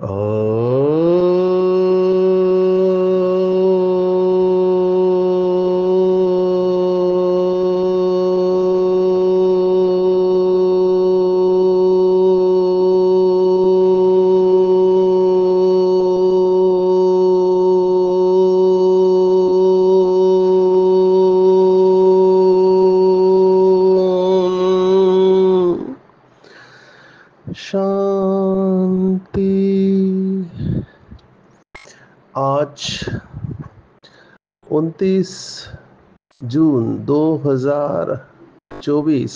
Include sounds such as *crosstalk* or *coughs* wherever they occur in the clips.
शांति 29 जून 2024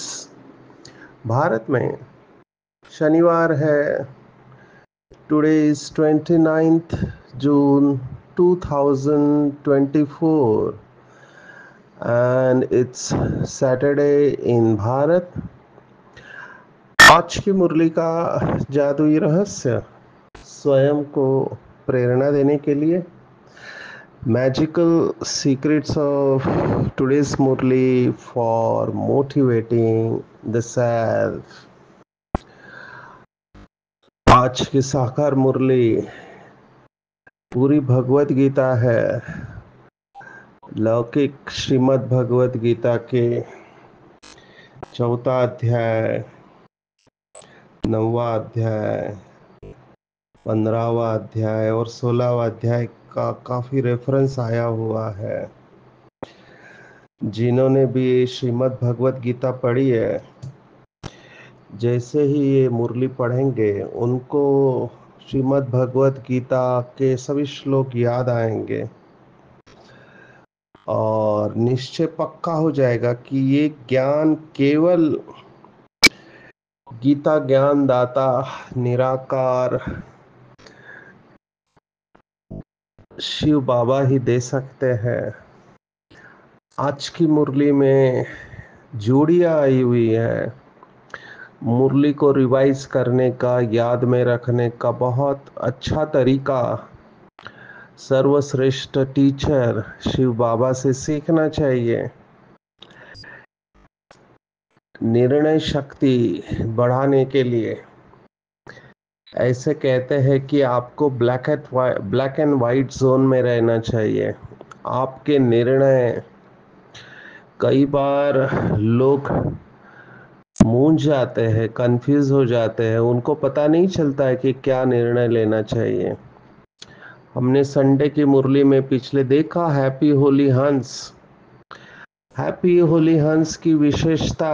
भारत में शनिवार है। Today is 29th June 2024 and it's Saturday in Bharat आज की मुरली का जादुई रहस्य, स्वयं को प्रेरणा देने के लिए magical secrets of today's murli for motivating the self आज की साकार मुरली पूरी भगवत गीता है। लौकिक श्रीमद् भगवत गीता के चौथा अध्याय, नौवा अध्याय, पंद्रहवा अध्याय और सोलहवा अध्याय का काफ़ी रेफरेंस आया हुआ है। जिन्होंने भी श्रीमद् भगवत गीता पढ़ी है, जैसे ही ये मुरली पढ़ेंगे, उनको श्रीमद् भगवत गीता के सभी श्लोक याद आएँगे। और निश्चय पक्का हो जाएगा कि ये ज्ञान केवल गीता ज्ञान दाता निराकार शिव बाबा ही दे सकते हैं। आज की मुरली में जोड़ियाँ आई हुई है। मुरली को रिवाइज करने का, याद में रखने का बहुत अच्छा तरीका। सर्वश्रेष्ठ टीचर शिव बाबा से सीखना चाहिए। निर्णय शक्ति बढ़ाने के लिए। ऐसे कहते हैं कि आपको black and black and white zone में रहना चाहिए। आपके निर्णय, कई बार लोग मूंझ जाते हैं कंफ्यूज हो जाते हैं। उनको पता नहीं चलता है कि क्या निर्णय लेना चाहिए। हमने संडे की मुरली में पिछले देखा हैप्पी होली हंस हैप्पी होली हंस की विशेषता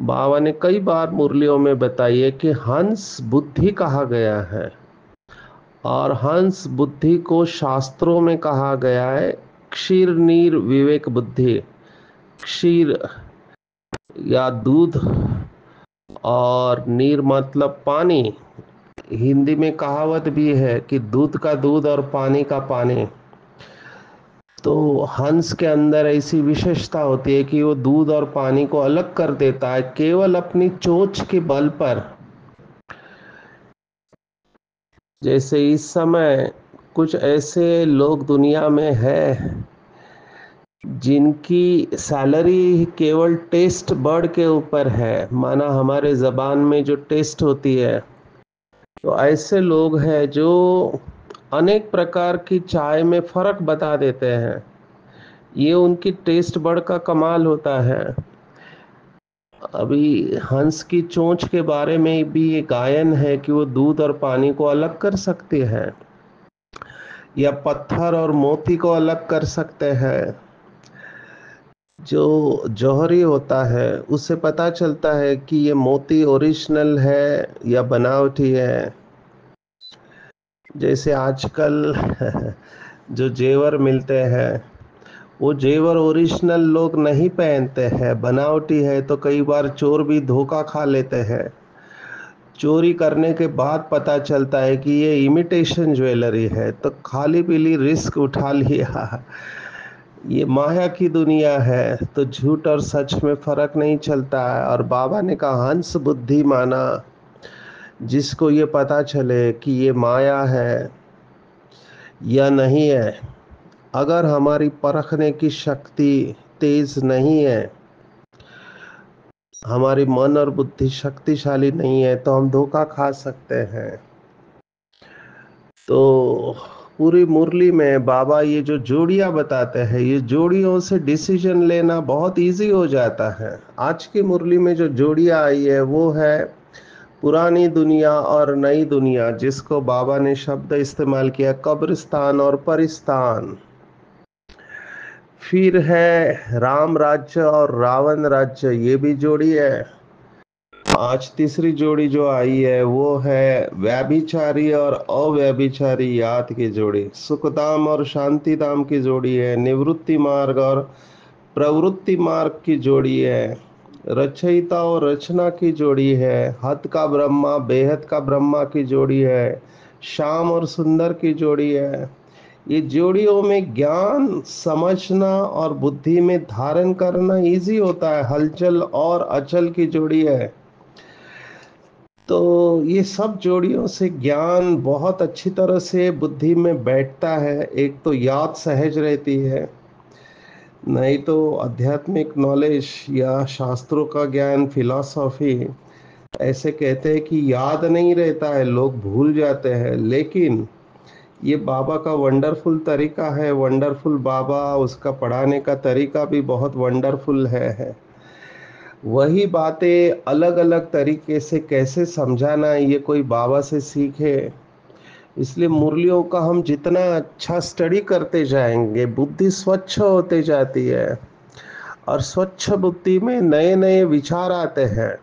बाबा ने कई बार मुरलियों में बताई है कि हंस बुद्धि कहा गया है। और हंस बुद्धि को शास्त्रों में कहा गया है, क्षीर, नीर, विवेक बुद्धि। क्षीर या दूध और नीर मतलब पानी। हिंदी में कहावत भी है कि दूध का दूध और पानी का पानी। तो हंस के अंदर ऐसी विशेषता होती है कि वो दूध और पानी को अलग कर देता है, केवल अपनी चोच के बल पर। जैसे इस समय कुछ ऐसे लोग दुनिया में है जिनकी सैलरी केवल टेस्ट बर्ड के ऊपर है। माना हमारे ज़बान में जो टेस्ट होती है तो ऐसे लोग हैं जो अनेक प्रकार की चाय में फ़र्क बता देते हैं। ये उनकी टेस्ट बड़ का कमाल होता है। अभी हंस की चोंच के बारे में भी ये गायन है कि वो दूध और पानी को अलग कर सकते हैं, या पत्थर और मोती को अलग कर सकते हैं। जो जौहरी होता है उससे पता चलता है कि ये मोती ओरिजिनल है या बनावटी है। जैसे आजकल *laughs* जो जेवर मिलते हैं, वो जेवर ओरिजिनल लोग नहीं पहनते हैं। बनावटी है तो कई बार चोर भी धोखा खा लेते हैं। चोरी करने के बाद पता चलता है कि ये इमिटेशन ज्वेलरी है तो खाली पीली रिस्क उठा लिया। ये माया की दुनिया है तो झूठ और सच में फ़र्क नहीं चलता। है और बाबा ने कहा, हंस बुद्धि माना। जिसको ये पता चले कि ये माया है या नहीं है, अगर हमारी परखने की शक्ति तेज नहीं है, हमारी मन और बुद्धि शक्तिशाली नहीं है तो हम धोखा खा सकते हैं। तो पूरी मुरली में बाबा ये जो जोड़ियाँ बताते हैं, ये जोड़ियों से डिसीज़न लेना बहुत इजी हो जाता है। आज की मुरली में जो जोड़ियाँ आई है, वो है पुरानी दुनिया और नई दुनिया, जिसको बाबा ने शब्द इस्तेमाल किया, कब्रिस्तान और परिस्तान। फिर है राम राज्य और रावण राज्य, ये भी जोड़ी है। आज तीसरी जोड़ी जो आई है, वो है व्याभिचारी और अव्यभिचारी, याद की जोड़ी। सुखधाम और शांतिधाम की जोड़ी है, निवृत्ति मार्ग और प्रवृत्ति मार्ग की जोड़ी है। रचयिता और रचना की जोड़ी है। हद का ब्रह्मा बेहद का ब्रह्मा की जोड़ी है। शाम और सुंदर की जोड़ी है। ये जोड़ियों में ज्ञान, समझना और बुद्धि में धारण करना इजी होता है। हलचल और अचल की जोड़ी है। तो ये सब जोड़ियों से ज्ञान बहुत अच्छी तरह से बुद्धि में बैठता है। एक तो याद सहज रहती है। नहीं तो आध्यात्मिक नॉलेज या शास्त्रों का ज्ञान फिलॉसफी ऐसे कहते हैं कि याद नहीं रहता है लोग भूल जाते हैं लेकिन ये बाबा का वंडरफुल तरीका है वंडरफुल बाबा उसका पढ़ाने का तरीका भी बहुत वंडरफुल है, है। वही बातें अलग अलग तरीके से कैसे समझाना ये कोई बाबा से सीखे इसलिए मुरलियों का हम जितना अच्छा स्टडी करते जाएँगे, बुद्धि स्वच्छ होते जाती है और स्वच्छ बुद्धि में नए नए विचार आते हैं।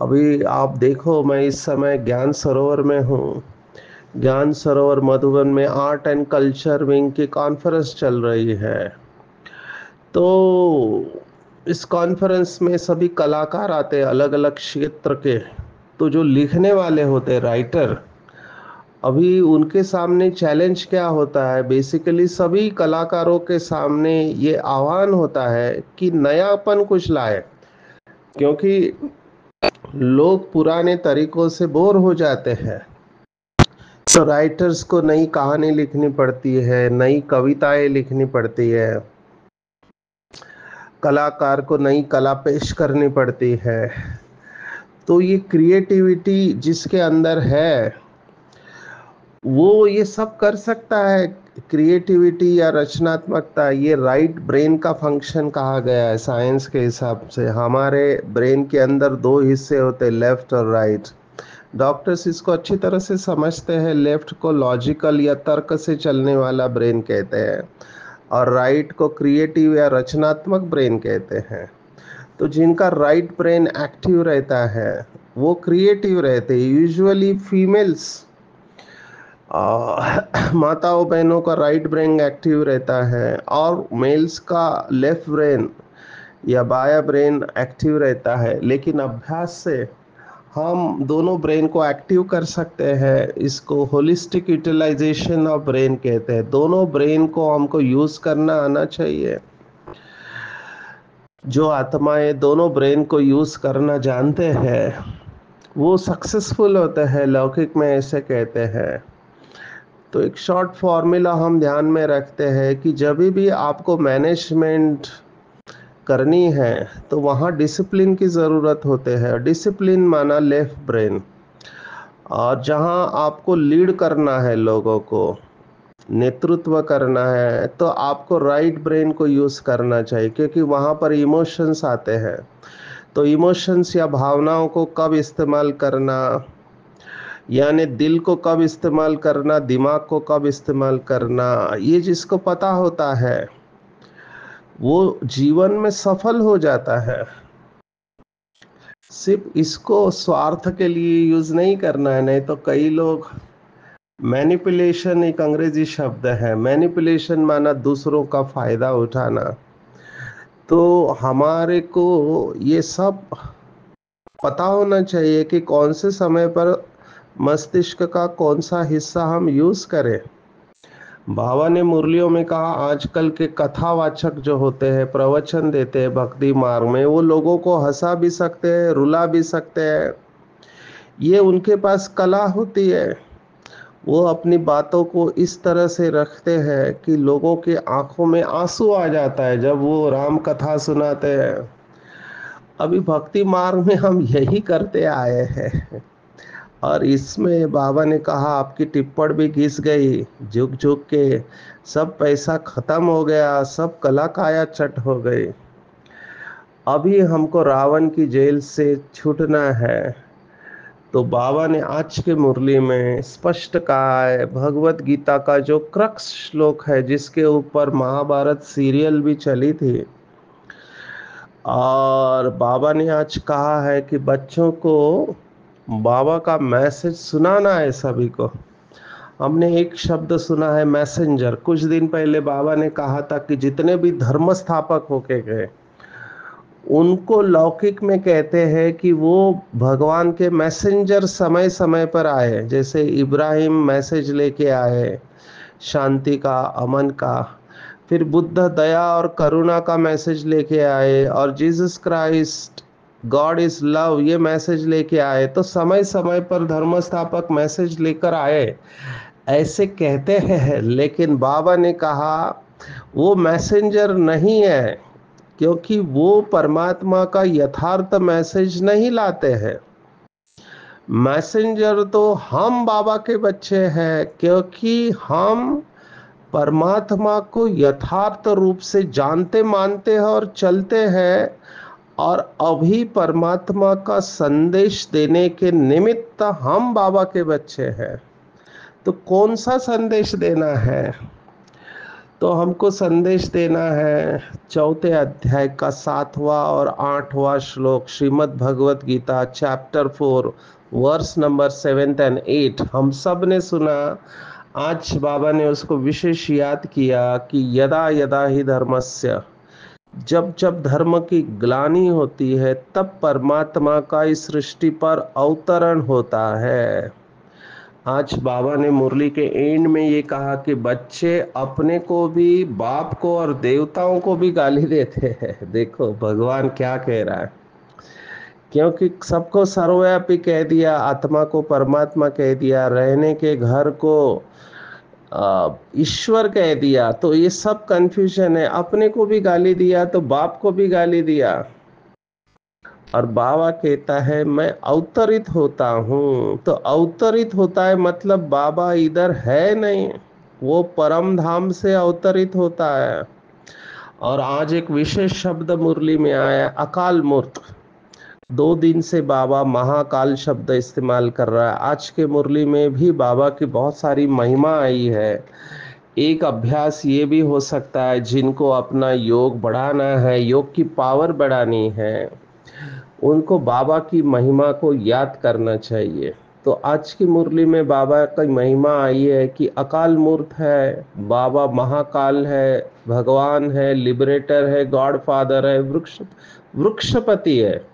अभी आप देखो, मैं इस समय ज्ञान सरोवर में हूँ। ज्ञान सरोवर मधुबन में आर्ट एंड कल्चर विंग की कॉन्फ्रेंस चल रही है। तो इस कॉन्फ्रेंस में सभी कलाकार आते अलग अलग क्षेत्र के। तो जो लिखने वाले होते राइटर अभी उनके सामने चैलेंज क्या होता है? बेसिकली सभी कलाकारों के सामने ये आह्वान होता है कि नयापन कुछ लाए। क्योंकि लोग पुराने तरीकों से बोर हो जाते हैं। तो राइटर्स को नई कहानी लिखनी पड़ती है, नई कविताएँ लिखनी पड़ती है। कलाकार को नई कला पेश करनी पड़ती है। तो ये क्रिएटिविटी जिसके अंदर है वो, ये सब कर सकता है। क्रिएटिविटी या रचनात्मकता, ये राइट ब्रेन का फ़ंक्शन कहा गया है साइंस के हिसाब से। हमारे ब्रेन के अंदर दो हिस्से होते हैं, लेफ़्ट और राइट। डॉक्टर्स इसको अच्छी तरह से समझते हैं, लेफ़्ट को लॉजिकल या तर्क से चलने वाला ब्रेन कहते हैं और राइट को क्रिएटिव या रचनात्मक ब्रेन कहते हैं। तो जिनका राइट ब्रेन एक्टिव रहता है, वो क्रिएटिव रहते हैं। यूजुअली फीमेल्स *coughs* माताओं बहनों का राइट ब्रेन एक्टिव रहता है और मेल्स का लेफ़्ट ब्रेन या बाया ब्रेन एक्टिव रहता है। लेकिन अभ्यास से हम दोनों ब्रेन को एक्टिव कर सकते हैं, इसको होलिस्टिक यूटिलाइजेशन ऑफ़ ब्रेन कहते हैं। दोनों ब्रेन को हमको यूज़ करना आना चाहिए। जो आत्माएँ दोनों ब्रेन को यूज़ करना जानते हैं, वो सक्सेसफुल होते हैं, लौकिक में ऐसे कहते हैं। तो एक शॉर्ट फॉर्मूला हम ध्यान में रखते हैं कि जब भी आपको मैनेजमेंट करनी है तो वहाँ डिसिप्लिन की ज़रूरत होते हैं। डिसिप्लिन माना लेफ़्ट ब्रेन और जहाँ आपको लीड करना है लोगों को, नेतृत्व करना है तो आपको राइट ब्रेन को यूज़ करना चाहिए, क्योंकि वहाँ पर इमोशंस आते हैं। तो इमोशंस या भावनाओं को कब इस्तेमाल करना यानी दिल को कब इस्तेमाल करना, दिमाग को कब इस्तेमाल करना, ये जिसको पता होता है, वो जीवन में सफल हो जाता है। सिर्फ़ इसको स्वार्थ के लिए यूज़ नहीं करना है, नहीं तो कई लोग, मैनिपुलेशन एक अंग्रेज़ी शब्द है, मैनिपुलेशन माना दूसरों का फ़ायदा उठाना। तो हमारे को ये सब पता होना चाहिए कि कौन से समय पर मस्तिष्क का कौन सा हिस्सा हम यूज़ करें? बाबा ने मुरलियों में कहा, आजकल के कथावाचक जो होते हैं, प्रवचन देते हैं, भक्ति मार्ग में, वो लोगों को हंसा भी सकते हैं, रुला भी सकते हैं। ये उनके पास कला होती है। वो अपनी बातों को इस तरह से रखते हैं कि लोगों के आँखों में आँसू आ जाता है जब वो राम कथा सुनाते हैं। अभी भक्ति मार्ग में हम यही करते आए हैं। और इसमें बाबा ने कहा, आपकी टिप्पण भी घिस गई झुक झुक के। सब पैसा खत्म हो गया, सब कला काया चट हो गई। अभी हमको रावण की जेल से छूटना है। तो बाबा ने आज के मुरली में स्पष्ट कहा है, भगवत गीता का जो क्रक्स श्लोक है, जिसके ऊपर महाभारत सीरियल भी चली थी। और बाबा ने आज कहा है कि बच्चों को बाबा का मैसेज सुनाना है सभी को। हमने एक शब्द सुना है मैसेंजर। कुछ दिन पहले बाबा ने कहा था कि जितने भी धर्म स्थापक होके गए, उनको लौकिक में कहते हैं कि वो भगवान के मैसेंजर समय समय पर आए। जैसे इब्राहिम मैसेज लेके आए, शांति का, अमन का, फिर बुद्ध दया और करुणा का मैसेज लेके आए और Jesus Christ God is love ये मैसेज लेके आए। तो समय समय पर धर्म स्थापक मैसेज लेकर आए। ऐसे कहते हैं, लेकिन बाबा ने कहा, वो मैसेंजर नहीं है, क्योंकि वो परमात्मा का यथार्थ मैसेज नहीं लाते हैं। मैसेंजर तो हम बाबा के बच्चे हैं, क्योंकि हम परमात्मा को यथार्थ रूप से जानते, मानते हैं और चलते हैं। और अभी परमात्मा का संदेश देने के निमित्त हम बाबा के बच्चे हैं। तो कौन सा संदेश देना है? तो हमको संदेश देना है चौथे अध्याय का सातवां और आठवां श्लोक, Shrimad Bhagavad Gita chapter four verse number seventh and eight हम सबने सुना, आज बाबा ने उसको विशेष याद किया कि यदा यदा ही धर्मस्य जब जब धर्म की ग्लानी होती है, तब परमात्मा का इस सृष्टि पर अवतरण होता है। आज बाबा ने मुरली के एंड में ये कहा कि बच्चे अपने को भी, बाप को और देवताओं को भी गाली देते हैं। देखो, भगवान क्या कह रहा है। क्योंकि सबको सर्वव्यापी कह दिया, आत्मा को परमात्मा कह दिया, रहने के घर को ईश्वर कह दिया तो ये सब कंफ्यूजन है। अपने को भी गाली दिया तो बाप को भी गाली दिया। और बाबा कहता है, मैं अवतरित होता हूँ। तो अवतरित होता है मतलब बाबा इधर है नहीं, वो परम धाम से अवतरित होता है। और आज एक विशेष शब्द मुरली में आया अकाल मूर्त। दो दिन से बाबा महाकाल शब्द इस्तेमाल कर रहा है। आज के मुरली में भी बाबा की बहुत सारी महिमा आई है। एक अभ्यास ये भी हो सकता है, जिनको अपना योग बढ़ाना है, योग की पावर बढ़ानी है, उनको बाबा की महिमा को याद करना चाहिए। तो आज की मुरली में बाबा की महिमा आई है कि अकाल मूर्त है, बाबा महाकाल है, भगवान है, लिबरेटर है गॉड फादर है, वृक्ष, वृक्षपति है।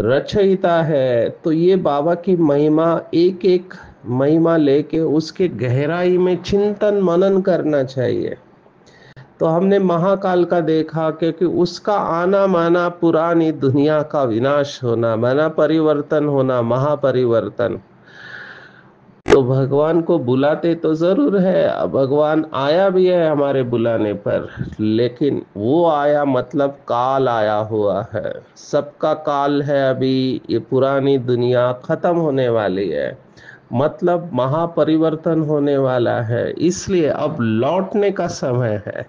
रचयिता है तो ये बाबा की महिमा एक एक महिमा लेके उसके गहराई में चिंतन मनन करना चाहिए। तो हमने महाकाल का देखा क्योंकि उसका आना माना पुरानी दुनिया का विनाश होना, माना परिवर्तन होना, महापरिवर्तन। तो भगवान को बुलाते तो ज़रूर है भगवान आया भी है हमारे बुलाने पर, लेकिन वो आया मतलब काल आया हुआ है। सबका काल है अभी, ये पुरानी दुनिया खत्म होने वाली है। मतलब महापरिवर्तन होने वाला है, इसलिए अब लौटने का समय है।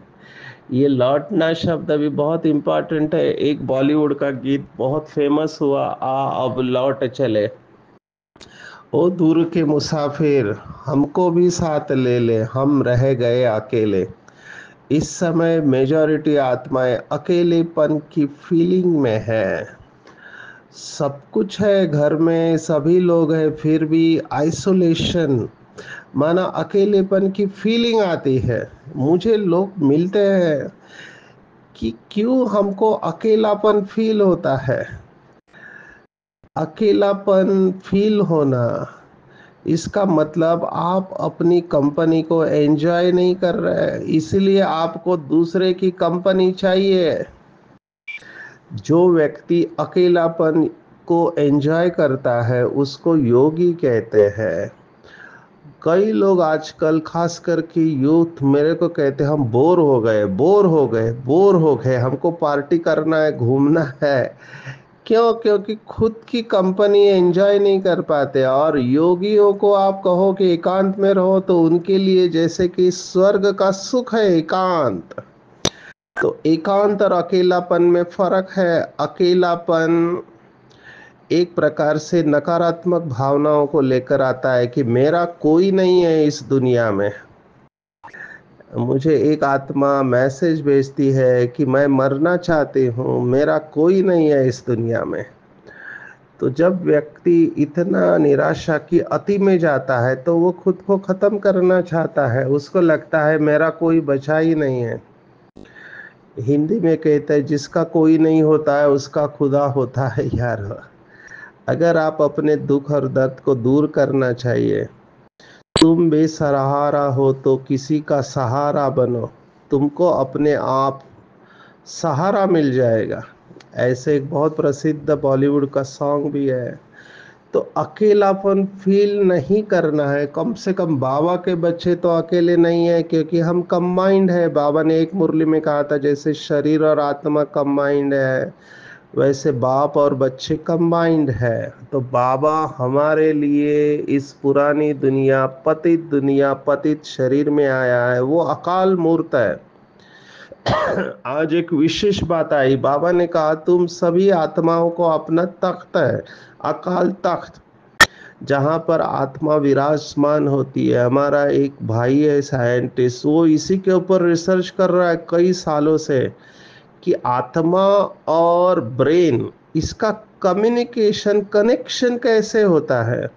ये लौटना शब्द अभी बहुत इम्पोर्टेंट है। एक बॉलीवुड का गीत बहुत फ़ेमस हुआ, आ अब लौट चले। ओ दूर के मुसाफिर, हमको भी साथ ले ले, हम रह गए अकेले। इस समय मेजॉरिटी आत्माएँ अकेलेपन की फीलिंग में है। सब कुछ है घर में, सभी लोग हैं, फिर भी आइसोलेशन, माना अकेलेपन की फीलिंग आती है। मुझे लोग मिलते हैं कि क्यों हमको अकेलापन फील होता है? अकेलापन फील होना। इसका मतलब आप अपनी कंपनी को एंजॉय नहीं कर रहे इसलिए आपको दूसरे की कंपनी चाहिए। जो व्यक्ति अकेलापन को एंजॉय करता है, उसको योगी कहते हैं। कई लोग आजकल खास करके यूथ, मेरे को कहते हम बोर हो गए, बोर हो गए, बोर हो गए, हमको पार्टी करना है, घूमना है। क्यों? क्योंकि खुद की कंपनी एंजॉय नहीं कर पाते और योगियों को आप कहो कि एकांत में रहो तो उनके लिए जैसे कि स्वर्ग का सुख है एकांत। तो एकांत और अकेलापन में फ़र्क है। अकेलापन एक प्रकार से नकारात्मक भावनाओं को लेकर आता है कि मेरा कोई नहीं है इस दुनिया में। मुझे एक आत्मा मैसेज भेजती है कि मैं मरना चाहती हूँ, मेरा कोई नहीं है इस दुनिया में। तो जब व्यक्ति इतना निराशा की अति में जाता है तो वो खुद को ख़त्म करना चाहता है। उसको लगता है, मेरा कोई बचा ही नहीं है। हिंदी में कहते हैं, जिसका कोई नहीं होता है, उसका खुदा होता है, यार। अगर आप अपने दुख और दर्द को दूर करना चाहिए तुम बेसहारा हो तो किसी का सहारा बनो। तुमको अपने आप सहारा मिल जाएगा। ऐसे एक बहुत प्रसिद्ध बॉलीवुड का सॉन्ग भी है। तो अकेलापन फील नहीं करना है। कम से कम बाबा के बच्चे तो अकेले नहीं है, क्योंकि हम कम्बाइंड है। बाबा ने एक मुरली में कहा था, जैसे शरीर और आत्मा कंबाइंड है। वैसे बाप और बच्चे कंबाइंड है। तो बाबा हमारे लिए इस पुरानी दुनिया, पतित दुनिया, पतित शरीर में आया है, वो अकाल मूर्त है। *coughs* आज एक विशेष बात आई। बाबा ने कहा, तुम सभी आत्माओं को अपना तख्त है, अकाल तख्त, जहाँ पर आत्मा विराजमान होती है। हमारा एक भाई है साइंटिस्ट वो इसी के ऊपर रिसर्च कर रहा है कई सालों से। कि आत्मा और ब्रेन, इसका कम्युनिकेशन कनेक्शन कैसे होता है?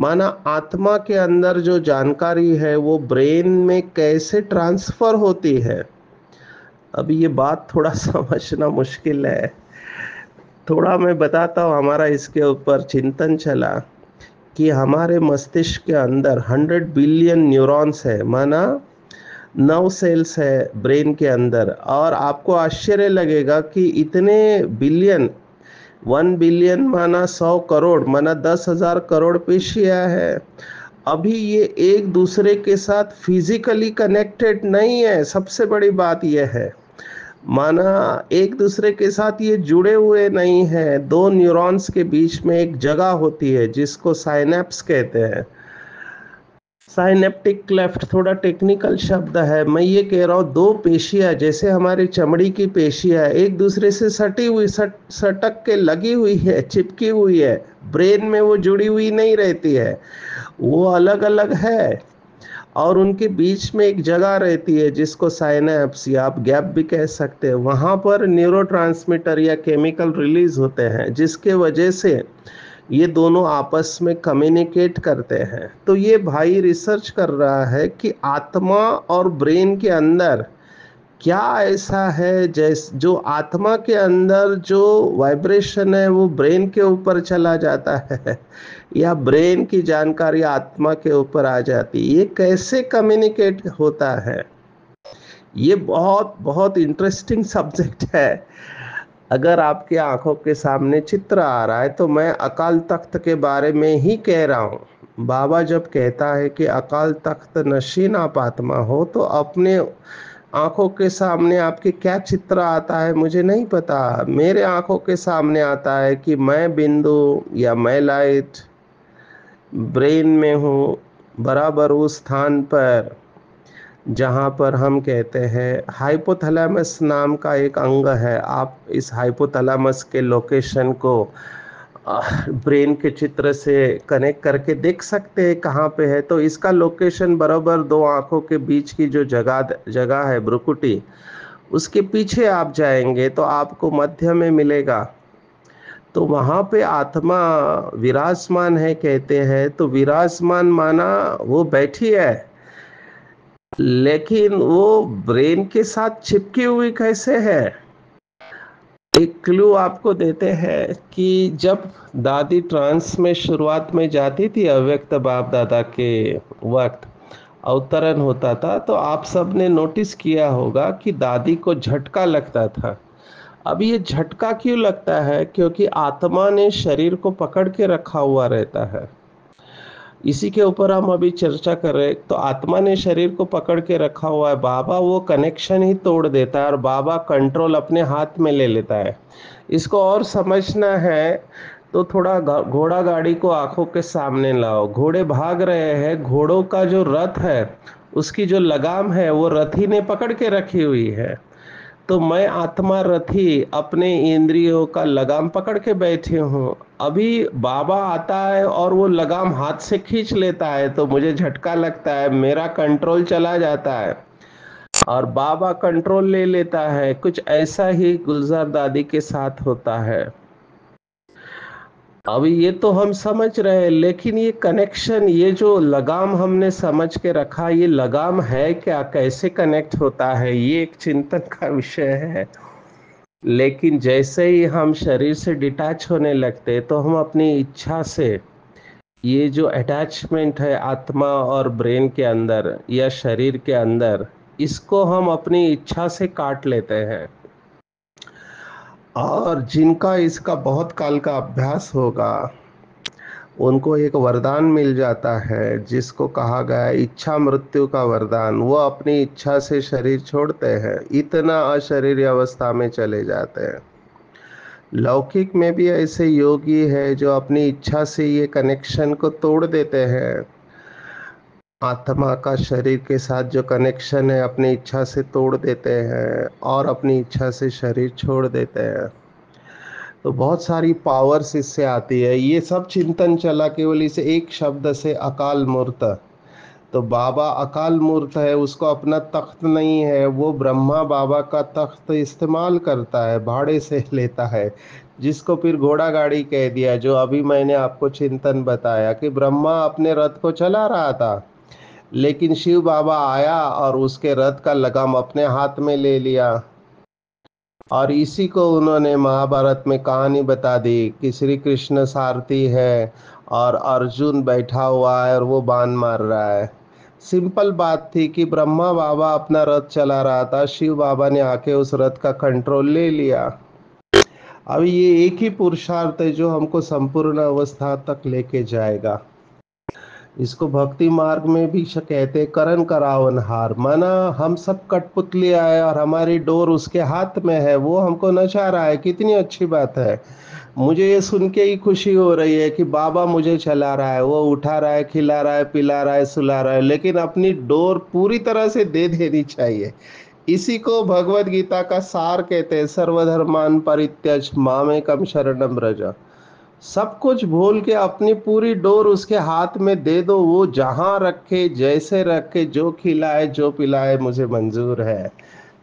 माना आत्मा के अंदर जो जानकारी है, वो ब्रेन में कैसे ट्रांसफ़र होती है? अब ये बात थोड़ा *laughs* समझना मुश्किल है। थोड़ा मैं बताता हूँ, हमारा इसके ऊपर चिंतन चला कि हमारे मस्तिष्क के अंदर हंड्रेड बिलियन न्यूरॉन्स है। माना नौ सेल्स है ब्रेन के अंदर, और आपको आश्चर्य लगेगा कि इतने बिलियन, वन बिलियन माना सौ करोड़, माना दस हज़ार करोड़ पेशिया है। अभी ये एक दूसरे के साथ फिजिकली कनेक्टेड नहीं है। सबसे बड़ी बात यह है, माना एक दूसरे के साथ ये जुड़े हुए नहीं है। दो न्यूरॉन्स के बीच में एक जगह होती है, जिसको साइनेप्स कहते हैं। साइनेप्टिक क्लेफ्ट थोड़ा टेक्निकल शब्द है। मैं ये कह रहा हूँ, दो पेशियाँ जैसे हमारी चमड़ी की पेशियाँ एक दूसरे से सटी हुई, सट, सटक के लगी हुई है, चिपकी हुई है, ब्रेन में वो जुड़ी हुई नहीं रहती है, वो अलग अलग है और उनके बीच में एक जगह रहती है जिसको साइनेप्स या आप गैप भी कह सकते हैं। वहाँ पर न्यूरो या केमिकल रिलीज़ होते हैं, जिसके वजह से ये दोनों आपस में कम्युनिकेट करते हैं। तो ये भाई रिसर्च कर रहा है कि आत्मा और ब्रेन के अंदर क्या ऐसा है जैस, जो आत्मा के अंदर जो वाइब्रेशन है, वो ब्रेन के ऊपर चला जाता है *laughs* या ब्रेन की जानकारी आत्मा के ऊपर आ जाती है। ये कैसे कम्युनिकेट होता है? ये बहुत बहुत इंटरेस्टिंग सब्जेक्ट है। अगर आपके आँखों के सामने चित्र आ रहा है तो मैं अकाल तख्त के बारे में ही कह रहा हूँ। बाबा जब कहता है कि अकाल तख्त नशीन आप आत्मा हो तो अपने आँखों के सामने आपके क्या चित्र आता है, मुझे नहीं पता। मेरे आँखों के सामने आता है कि मैं बिंदु या मैं लाइट, ब्रेन में हूँ, बराबर उस स्थान पर। जहाँ पर हम कहते हैं हाइपोथैलेमस नाम का एक अंग है। आप इस हाइपोथैलेमस के लोकेशन को ब्रेन के चित्र से कनेक्ट करके देख सकते हैं कहाँ पे है। तो इसका लोकेशन बराबर दो आँखों के बीच की जो जगह जगह है, ब्रुकुटी, उसके पीछे आप जाएँगे तो आपको मध्य में मिलेगा। तो वहाँ पे आत्मा विराजमान है, कहते हैं। तो विराजमान माना वो बैठी है। लेकिन वो ब्रेन के साथ चिपकी हुई कैसे है? एक क्लू आपको देते हैं कि जब दादी ट्रांस में शुरुआत में जाती थी अव्यक्त बाप दादा के वक्त, अवतरण होता था तो आप सबने नोटिस किया होगा कि दादी को झटका लगता था। अब ये झटका क्यों लगता है? क्योंकि आत्मा ने शरीर को पकड़ के रखा हुआ रहता है। इसी के ऊपर हम अभी चर्चा कर रहे तो आत्मा ने शरीर को पकड़ के रखा हुआ है, बाबा वो कनेक्शन ही तोड़ देता है और बाबा कंट्रोल अपने हाथ में ले लेता है। इसको और समझना है तो थोड़ा घोड़ा गाड़ी को आँखों के सामने लाओ। घोड़े भाग रहे हैं, घोड़ों का जो रथ है, उसकी जो लगाम है, वो रथी ने पकड़ के रखी हुई है। तो मैं आत्मा रथी अपने इंद्रियों का लगाम पकड़ के बैठे हूँ। अभी बाबा आता है और वो लगाम हाथ से खींच लेता है तो मुझे झटका लगता है, मेरा कंट्रोल चला जाता है। और बाबा कंट्रोल ले लेता है। कुछ ऐसा ही गुलजार दादी के साथ होता है। अभी ये तो हम समझ रहे हैं, लेकिन ये कनेक्शन ये जो लगाम हमने समझ के रखा, ये लगाम है क्या? कैसे कनेक्ट होता है? ये एक चिंतन का विषय है। लेकिन जैसे ही हम शरीर से डिटैच होने लगते तो हम अपनी इच्छा से ये जो अटैचमेंट है आत्मा और ब्रेन के अंदर या शरीर के अंदर, इसको हम अपनी इच्छा से काट लेते हैं। और जिनका इसका बहुत काल का अभ्यास होगा, उनको एक वरदान मिल जाता है, जिसको कहा गया इच्छा मृत्यु का वरदान। वो अपनी इच्छा से शरीर छोड़ते हैं, इतना अशरीर अवस्था में चले जाते हैं। लौकिक में भी ऐसे योगी है जो अपनी इच्छा से ये कनेक्शन को तोड़ देते हैं। आत्मा का शरीर के साथ जो कनेक्शन है, अपनी इच्छा से तोड़ देते हैं और अपनी इच्छा से शरीर छोड़ देते हैं। तो बहुत सारी पावर्स इससे आती है। ये सब चिंतन चला केवल इसे एक शब्द से अकाल मूर्त। तो बाबा अकाल मूर्त है, उसको अपना तख्त नहीं है, वो ब्रह्मा बाबा का तख्त इस्तेमाल करता है, भाड़े से लेता है। जिसको फिर घोड़ा गाड़ी कह दिया, जो अभी मैंने आपको चिंतन बताया कि ब्रह्मा अपने रथ को चला रहा था। लेकिन शिव बाबा आया और उसके रथ का लगाम अपने हाथ में ले लिया। और इसी को उन्होंने महाभारत में कहानी बता दी कि श्री कृष्ण सारथी है और अर्जुन बैठा हुआ है और वो बाण मार रहा है। सिंपल बात थी कि ब्रह्मा बाबा अपना रथ चला रहा था, शिव बाबा ने आके उस रथ का कंट्रोल ले लिया। अब ये एक ही पुरुषार्थ है जो हमको संपूर्ण अवस्था तक लेके जाएगा। इसको भक्ति मार्ग में भी कहते, करण करावन हार, माना, हम सब कठपुतली आए और हमारी डोर उसके हाथ में है, वो हमको नचा रहा है, कितनी अच्छी बात है। मुझे ये सुन के ही खुशी हो रही है कि बाबा मुझे चला रहा है, वो उठा रहा है, खिला रहा है, पिला रहा है, सुला रहा है, लेकिन अपनी डोर पूरी तरह से दे देनी चाहिए। इसी को भगवत गीता का सार कहते हैं, सर्वधर्मान परित्यज मामे कम शरणम रजा सब कुछ भूल के अपनी पूरी डोर उसके हाथ में दे दो, वो जहाँ रखे, जैसे रखे, जो खिलाए, जो पिलाए, मुझे मंजूर है।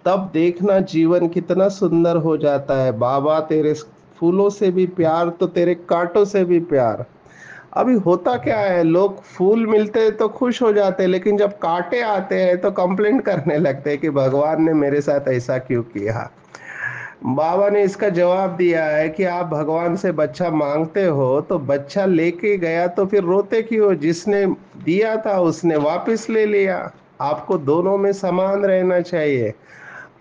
तब देखना जीवन कितना सुंदर हो जाता है। बाबा तेरे फूलों से भी प्यार तो तेरे कांटों से भी प्यार। अभी होता क्या है? लोग फूल मिलते हैं तो खुश हो जाते हैं, लेकिन जब कांटे आते हैं तो कंप्लेंट करने लगते हैं कि भगवान ने मेरे साथ ऐसा क्यों किया? बाबा ने इसका जवाब दिया है कि आप भगवान से बच्चा मांगते हो तो बच्चा लेके गया तो फिर रोते क्यों? जिसने दिया था उसने वापस ले लिया। आपको दोनों में समान रहना चाहिए।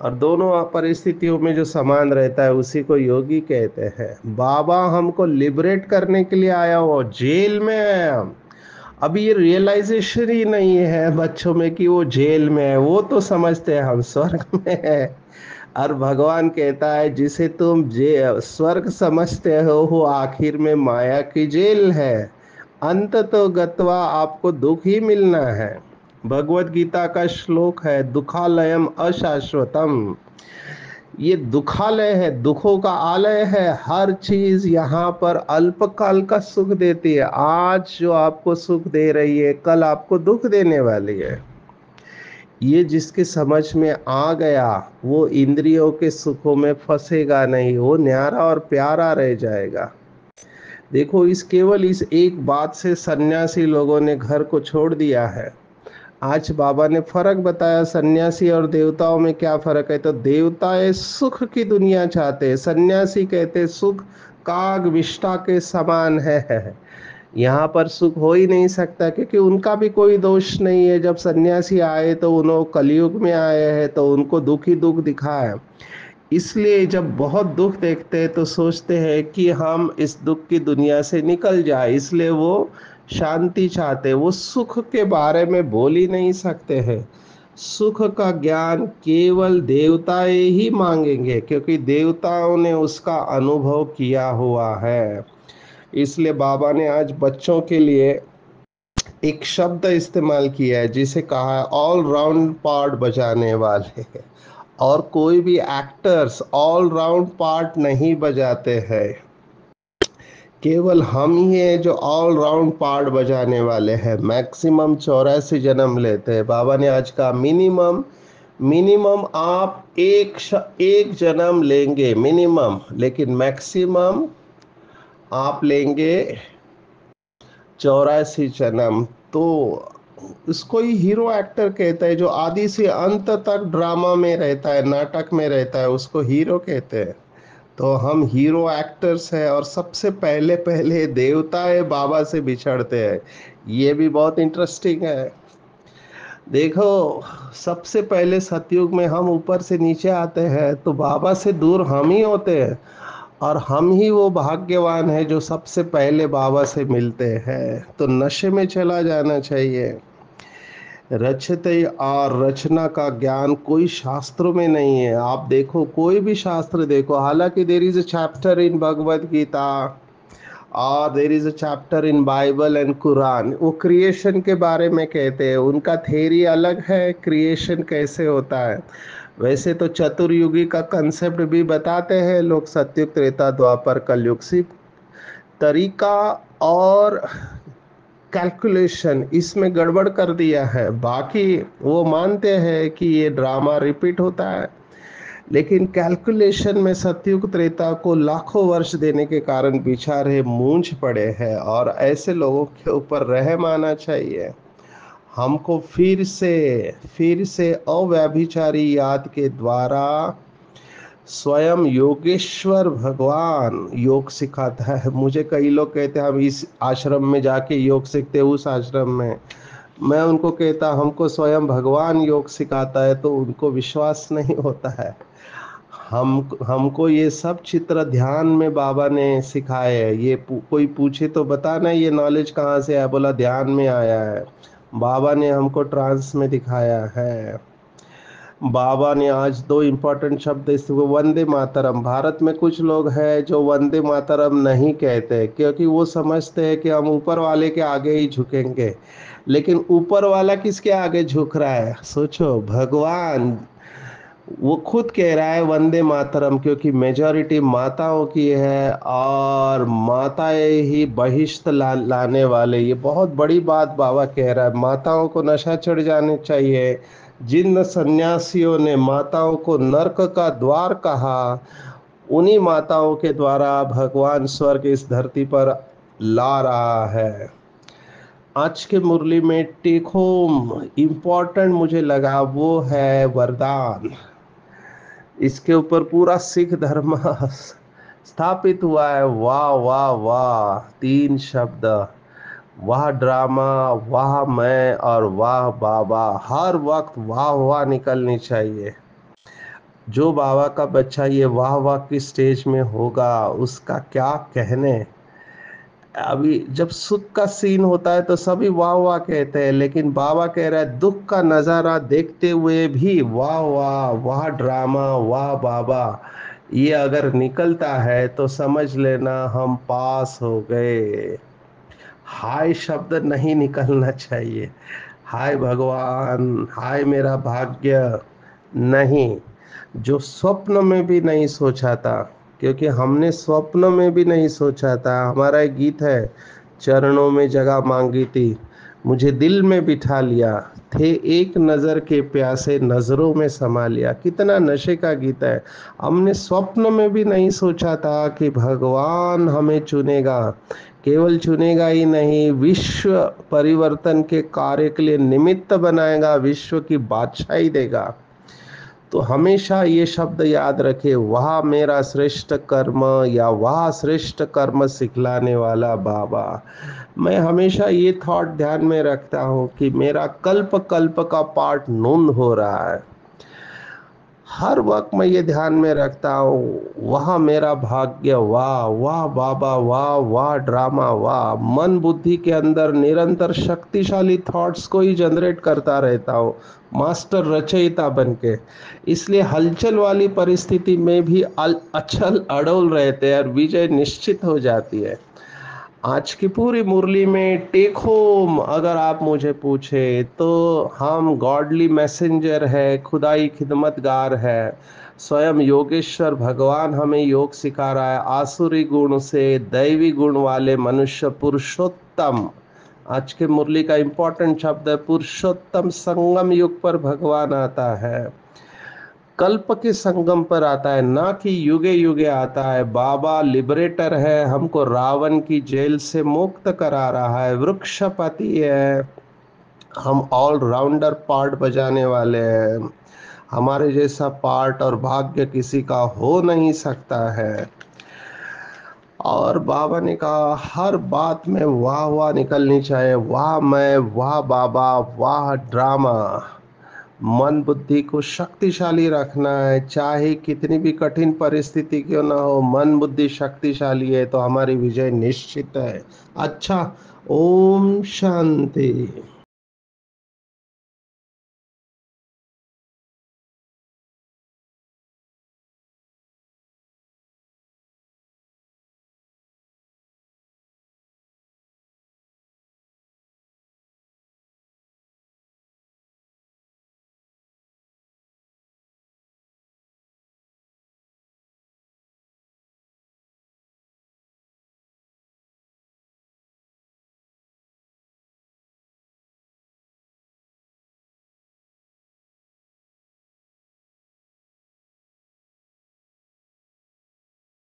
और दोनों परिस्थितियों में जो समान रहता है, उसी को योगी कहते हैं। बाबा हमको लिबरेट करने के लिए आया हो जेल में है अभी ये रियलाइजेशन ही नहीं है बच्चों में कि वो जेल में है। वो तो समझते हैं हम स्वर्ग में है। और भगवान कहता है, जिसे तुम जे, स्वर्ग समझते हो, वो आखिर में माया की जेल है। अंत तो गत्वा आपको दुख ही मिलना है। भगवत गीता का श्लोक है, दुखालयम अशाश्वतम। ये दुखालय है, दुखों का आलय है। हर चीज़ यहाँ पर अल्पकाल का सुख देती है। आज जो आपको सुख दे रही है, कल आपको दुख देने वाली है। ये जिसके समझ में आ गया वो इंद्रियों के सुखों में फंसेगा नहीं वो न्यारा और प्यारा रह जाएगा। देखो इस केवल इस एक बात से सन्यासी लोगों ने घर को छोड़ दिया है। आज बाबा ने फ़र्क बताया सन्यासी और देवताओं में क्या फ़र्क है? तो देवता सुख की दुनिया चाहते हैं। सन्यासी कहते सुख काग विष्टा के समान है, है। यहाँ पर सुख हो ही नहीं सकता, क्योंकि उनका भी कोई दोष नहीं है। जब सन्यासी आए तो उन्होंने कलयुग में आए हैं तो उनको दुख ही दुख दिखा है। इसलिए जब बहुत दुख देखते हैं तो सोचते हैं कि हम इस दुख की दुनिया से निकल जाए। इसलिए वो शांति चाहते वो सुख के बारे में बोल ही नहीं सकते हैं। सुख का ज्ञान केवल देवताएँ ही मांगेंगे, क्योंकि देवताओं ने उसका अनुभव किया हुआ है। इसलिए बाबा ने आज बच्चों के लिए एक शब्द इस्तेमाल किया है, जिसे कहा है ऑल राउंड पार्ट बजाने वाले और कोई भी एक्टर्स ऑल राउंड पार्ट नहीं बजाते हैं। केवल हम ही है जो ऑल राउंड पार्ट बजाने वाले हैं। मैक्सिमम चौरासी जन्म लेते हैं। बाबा ने आज कहा मिनिमम मिनिमम आप एक एक जन्म लेंगे मिनिमम लेकिन मैक्सिमम आप लेंगे चौरासी जन्म। तो उसको ही हीरो एक्टर कहते हैं, जो आदि से अंत तक ड्रामा में रहता है, नाटक में रहता है, उसको हीरो कहते हैं। तो हम हीरो एक्टर्स हैं और सबसे पहले पहले देवता है बाबा से बिछड़ते हैं। ये भी बहुत इंटरेस्टिंग है। देखो, सबसे पहले सतयुग में हम ऊपर से नीचे आते हैं तो बाबा से दूर हम ही होते हैं। और हम ही वो भाग्यवान है जो सबसे पहले बाबा से मिलते हैं। तो नशे में चला जाना चाहिए। रचते और रचना का ज्ञान कोई शास्त्रों में नहीं है। आप देखो, कोई भी शास्त्र देखो। हालाँकि there is a chapter in Bhagavad Gita और there is a chapter in Bible and Quran वो क्रिएशन के बारे में कहते हैं। उनका थेरी अलग है क्रिएशन कैसे होता है। वैसे तो चतुर्युगी का कंसेप्ट भी बताते हैं लोग सत्युग त्रेता द्वापर, कलयुग सी तरीका और कैलकुलेशन इसमें गड़बड़ कर दिया है। बाकी वो मानते हैं कि ये ड्रामा रिपीट होता है। लेकिन कैलकुलेशन में सत्युग त्रेता को लाखों वर्ष देने के कारण बिछारे मूंझ पड़े हैं और ऐसे लोगों के ऊपर रहम आना चाहिए। हमको फिर से फिर से अव्यभिचारी याद के द्वारा स्वयं योगेश्वर भगवान योग सिखाता है। मुझे कई लोग कहते हैं, हम इस आश्रम में जाके योग सीखते उस आश्रम में। मैं उनको कहता, हमको स्वयं भगवान योग सिखाता है तो उनको विश्वास नहीं होता है। हम, हमको ये सब चित्र ध्यान में बाबा ने सिखाए है। ये कोई पूछे तो बताना ये नॉलेज कहाँ से है बोला, ध्यान में आया है। बाबा ने हमको ट्रांस में दिखाया है। बाबा ने आज दो इम्पोर्टेंट शब्द इस वंदे मातरम। भारत में कुछ लोग हैं जो वंदे मातरम नहीं कहते, क्योंकि वो समझते हैं कि हम ऊपर वाले के आगे ही झुकेंगे। लेकिन ऊपर वाला किसके आगे झुक रहा है? सोचो, भगवान। वो खुद कह रहा है वंदे मातरम क्योंकि मेजॉरिटी माताओं की है और माताएँ ही बहिष्त ला, लाने वाले। ये बहुत बड़ी बात बाबा कह रहा है। माताओं को नशा चढ़ जाने चाहिए। जिन सन्यासियों ने माताओं को नरक का द्वार कहा उन्हीं माताओं के द्वारा भगवान स्वर्ग इस धरती पर ला रहा है। आज के मुरली में टेकोम इम्पोर्टेंट मुझे लगा वो है वरदान। इसके ऊपर पूरा सिख धर्म स्थापित हुआ है। वाह वाह वाह, तीन शब्द। वाह ड्रामा, वाह मैं और वाह बाबा। हर वक्त वाह वाह निकलनी चाहिए। जो बाबा का बच्चा ये वाह वाह की स्टेज में होगा, उसका क्या कहने? अभी जब सुख का सीन होता है तो सभी वाह वाह कहते हैं, लेकिन बाबा कह रहा है, दुख का नज़ारा देखते हुए भी वाह वाह वाह ड्रामा वाह बाबा। ये अगर निकलता है तो समझ लेना हम पास हो गए। हाय शब्द नहीं निकलना चाहिए। हाय भगवान, हाय मेरा भाग्य। नहीं, जो स्वप्न में भी नहीं सोचा था क्योंकि हमने स्वप्न में भी नहीं सोचा था। हमारा एक गीत है, चरणों में जगह मांगी थी, मुझे दिल में बिठा लिया, थे एक नज़र के प्यासे नज़रों में समा लिया। कितना नशे का गीत है। हमने स्वप्न में भी नहीं सोचा था कि भगवान हमें चुनेगा। केवल चुनेगा ही नहीं, विश्व परिवर्तन के कार्य के लिए निमित्त बनाएगा, विश्व की बादशाही देगा। तो हमेशा ये शब्द याद रखे, वह मेरा श्रेष्ठ कर्म या वह श्रेष्ठ कर्म सिखलाने वाला बाबा। मैं हमेशा ये थॉट ध्यान में रखता हूँ कि मेरा कल्प कल्प का पार्ट नून हो रहा है। हर वक्त मैं ये ध्यान में रखता हूँ, वाह मेरा भाग्य, वाह वाह बाबा, वाह वाह ड्रामा, वाह। मन बुद्धि के अंदर निरंतर शक्तिशाली थॉट्स को ही जनरेट करता रहता हूँ मास्टर रचयिता बन के इसलिए हलचल वाली परिस्थिति में भी अचल अड़ोल रहते हैं और विजय निश्चित हो जाती है। आज की पूरी मुरली में टेक होम अगर आप मुझे पूछे तो हम गॉडली मैसेंजर है, खुदाई खिदमतगार है। स्वयं योगेश्वर भगवान हमें योग सिखा रहा है, आसुरी गुण से दैवी गुण वाले मनुष्य पुरुषोत्तम। आज के मुरली का इंपॉर्टेंट शब्द है, पुरुषोत्तम संगम युग पर भगवान आता है। कल्प के संगम पर आता है, ना कि युगे युगे आता है। बाबा लिबरेटर है, हमको रावण की जेल से मुक्त करा रहा है, वृक्षपति है। हम ऑलराउंडर पार्ट बजाने वाले हैं। हमारे जैसा पार्ट और भाग्य किसी का हो नहीं सकता है। और बाबा ने कहा, हर बात में वाह वाह निकलनी चाहिए। वाह मैं, वाह बाबा, वाह ड्रामा। मन बुद्धि को शक्तिशाली रखना है, चाहे कितनी भी कठिन परिस्थिति क्यों ना हो, मन बुद्धि शक्तिशाली है तो हमारी विजय निश्चित है। अच्छा ओम शांति।